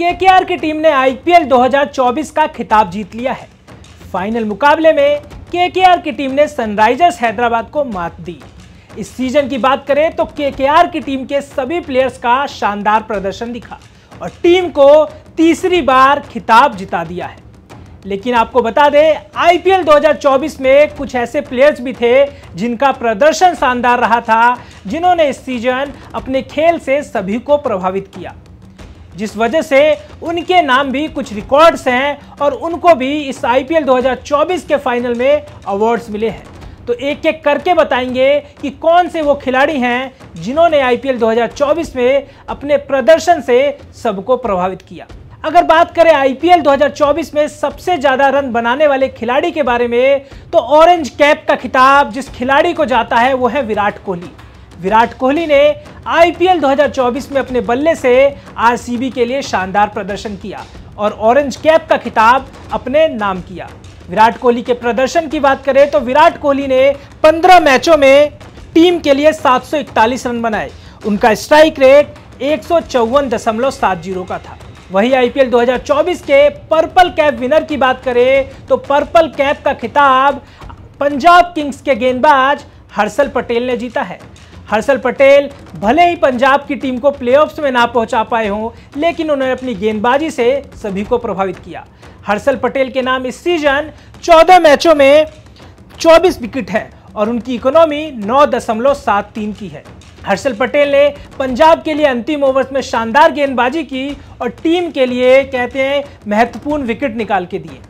KKR की team ने IPL 2024 का खिताब जीत लिया है। फाइनल मुकाबले में केकेआर की टीम ने सनराइजर्स हैदराबाद को मात दी। इस सीज़न की बात करें तो केकेआर की टीम के सभी प्लेयर्स का शानदार प्रदर्शन दिखा और टीम को तीसरी बार खिताब जिता दिया है। लेकिन आपको बता दें, आईपीएल 2024 में कुछ ऐसे प्लेयर्स भी थे जिनका प्रदर्शन शानदार रहा था, जिन्होंने इस सीज़न अपने खेल से सभी को प्रभावित किया। जिस वजह से उनके नाम भी कुछ रिकॉर्ड्स हैं और उनको भी इस आईपीएल 2024 के फाइनल में अवार्ड्स मिले हैं। तो एक एक करके बताएँगे कि कौन से वो खिलाड़ी हैं जिन्होंने आईपीएल 2024 में अपने प्रदर्शन से सबको प्रभावित किया। अगर बात करें आईपीएल 2024 में सबसे ज़्यादा रन बनाने वाले खिलाड़ी के बारे में तो ऑरेंज कैप का खिताब जिस खिलाड़ी को जाता है वो है विराट कोहली। विराट कोहली ने आईपीएल 2024 में अपने बल्ले से आरसीबी के लिए शानदार प्रदर्शन किया और ऑरेंज कैप का खिताब अपने नाम किया। विराट कोहली के प्रदर्शन की बात करें तो विराट कोहली ने 15 मैचों में टीम के लिए 741 रन बनाए। उनका स्ट्राइक रेट एक का था। वही आईपीएल 2024 के पर्पल कैप विनर की बात करें तो पर्पल कैप का खिताब पंजाब किंग्स के गेंदबाज हर्षल पटेल ने जीता है। हर्षल पटेल भले ही पंजाब की टीम को प्लेऑफ्स में ना पहुँचा पाए हों, लेकिन उन्होंने अपनी गेंदबाजी से सभी को प्रभावित किया। हर्षल पटेल के नाम इस सीज़न 14 मैचों में 24 विकेट है और उनकी इकोनॉमी 9.73 की है। हर्षल पटेल ने पंजाब के लिए अंतिम ओवर्स में शानदार गेंदबाजी की और टीम के लिए, कहते हैं, महत्वपूर्ण विकेट निकाल के दिए।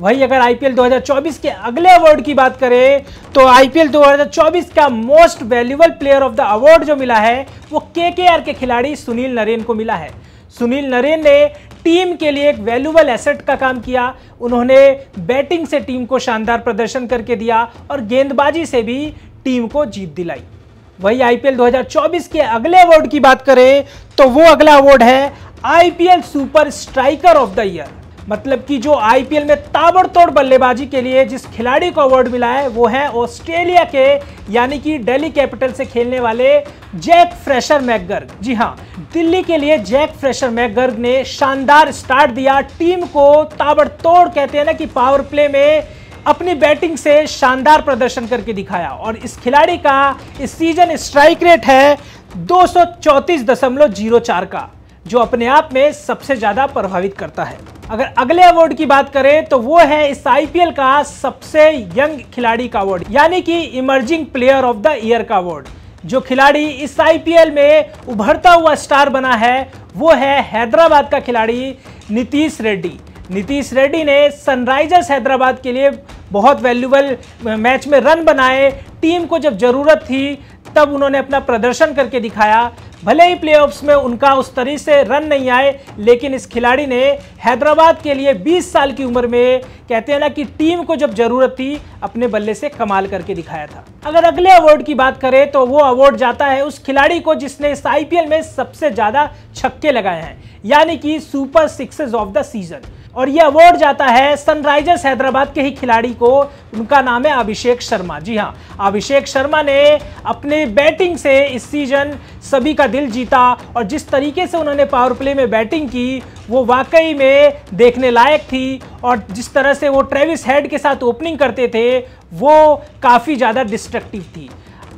वही अगर आईपीएल 2024 के अगले अवार्ड की बात करें तो आईपीएल 2024 का most valuable player of the award जो मिला है, वो केकेआर के खिलाड़ी सुनील नरेन को मिला है। सुनील नरेन ने टीम के लिए एक वैल्यूबल एसेट का काम किया। उन्होंने बैटिंग से टीम को शानदार प्रदर्शन करके दिया और गेंदबाजी से भी टीम को जीत दिलाई। वही आईपीएल 2024 के अगले अवार्ड की बात करें तो वो अगला अवार्ड है IPL super striker of the year मतलब कि जो आईपीएल में ताबड़तोड़ बल्लेबाजी के लिए जिस खिलाड़ी को अवार्ड मिला है, वो है ऑस्ट्रेलिया के, यानी कि दिल्ली कैपिटल से खेलने वाले जैक फ्रेशर मैकगर्ग। जी हाँ दिल्ली के लिए जैक फ्रेशर मैकगर्ग ने शानदार स्टार्ट दिया। टीम को ताबड़तोड़ कहते हैं ना कि पावर प्ले में अपनी बैटिंग से शानदार प्रदर्शन करके दिखाया। और इस खिलाड़ी का इस सीज़न स्ट्राइक रेट है दो का, जो अपने आप में सबसे ज़्यादा प्रभावित करता है। अगर अगले अवार्ड की बात करें तो वो है इस आईपीएल का सबसे यंग खिलाड़ी का अवार्ड यानी कि emerging player of the year का अवार्ड जो खिलाड़ी इस आईपीएल में उभरता हुआ स्टार बना है, वो है हैदराबाद का खिलाड़ी नीतीश रेड्डी। नीतीश रेड्डी ने सनराइजर्स हैदराबाद के लिए बहुत वैल्यूबल मैच में रन बनाए। टीम को जब ज़रूरत थी, तब उन्होंने अपना प्रदर्शन करके दिखाया। भले ही प्लेऑफ्स में उनका उस तरीके से रन नहीं आए, लेकिन इस खिलाड़ी ने हैदराबाद के लिए 20 साल की उम्र में कहते हैं ना कि टीम को जब ज़रूरत थी, अपने बल्ले से कमाल करके दिखाया था। अगर अगले अवार्ड की बात करें तो वो अवार्ड जाता है उस खिलाड़ी को जिसने इस आईपीएल में सबसे ज़्यादा छक्के लगाए हैं, यानी कि super sixes of the season और ये अवार्ड जाता है सनराइजर्स हैदराबाद के ही खिलाड़ी को, उनका नाम है अभिषेक शर्मा। जी हाँ अभिषेक शर्मा ने अपने बैटिंग से इस सीज़न सभी का दिल जीता और जिस तरीके से उन्होंने पावर प्ले में बैटिंग की, वो वाकई में देखने लायक थी और जिस तरह से वो ट्रेविस हेड के साथ ओपनिंग करते थे, वो काफ़ी ज़्यादा डिस्ट्रक्टिव थी।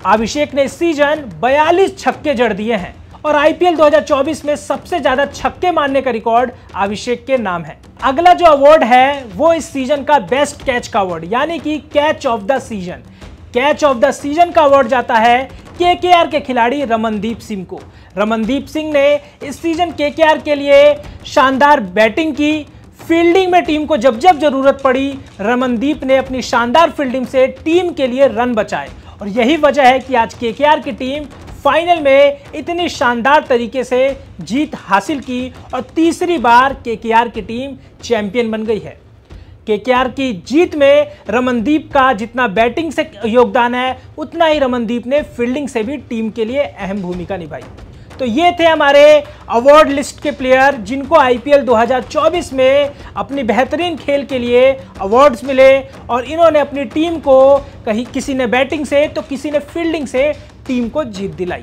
अभिषेक ने इस सीज़न बयालीस छक्के जड़ दिए हैं और आईपीएल 2024 में सबसे ज़्यादा छक्के मारने का रिकॉर्ड अभिषेक के नाम है। अगला जो अवार्ड है, वो इस सीज़न का बेस्ट कैच का अवार्ड यानी कि catch of the season catch of the season का अवार्ड जाता है केकेआर के खिलाड़ी रमनदीप सिंह को। रमनदीप सिंह ने इस सीज़न केकेआर के लिए शानदार बैटिंग की, फील्डिंग में टीम को जब जब ज़रूरत पड़ी, रमनदीप ने अपनी शानदार फील्डिंग से टीम के लिए रन बचाए। और यही वजह है कि आज केकेआर की टीम फाइनल में इतनी शानदार तरीके से जीत हासिल की और तीसरी बार केकेआर की टीम चैंपियन बन गई है। केकेआर की जीत में रमनदीप का जितना बैटिंग से योगदान है, उतना ही रमनदीप ने फील्डिंग से भी टीम के लिए अहम भूमिका निभाई। तो ये थे हमारे अवार्ड लिस्ट के प्लेयर जिनको आईपीएल 2024 में अपनी बेहतरीन खेल के लिए अवार्ड्स मिले और इन्होंने अपनी टीम को कहीं किसी ने बैटिंग से तो किसी ने फील्डिंग से टीम को जीत दिलाई।